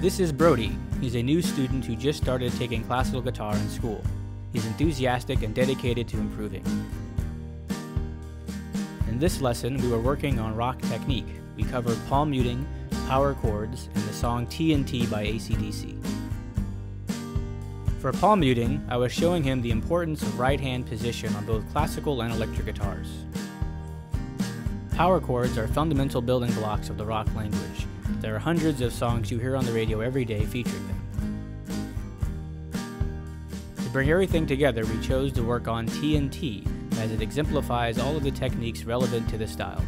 This is Brody. He's a new student who just started taking classical guitar in school. He's enthusiastic and dedicated to improving. In this lesson, we were working on rock technique. We covered palm muting, power chords, and the song TNT by ACDC. For palm muting, I was showing him the importance of right hand position on both classical and electric guitars. Power chords are fundamental building blocks of the rock language. There are hundreds of songs you hear on the radio every day featuring them. To bring everything together, we chose to work on TNT as it exemplifies all of the techniques relevant to the style.